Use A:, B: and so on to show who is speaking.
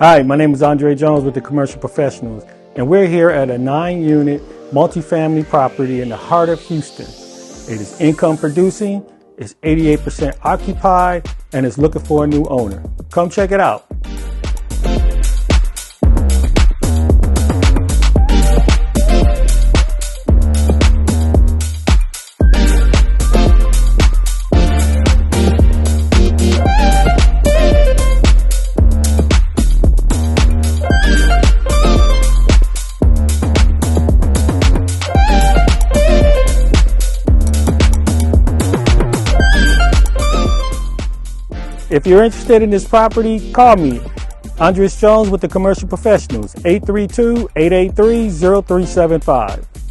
A: Hi, my name is Andres Jones with the Commercial Professionals, and we're here at a nine unit multifamily property in the heart of Houston. It is income producing, it's 88% occupied, and it's looking for a new owner. Come check it out. If you're interested in this property, call me. Andres Jones with the Commercial Professionals, 832 883 0375.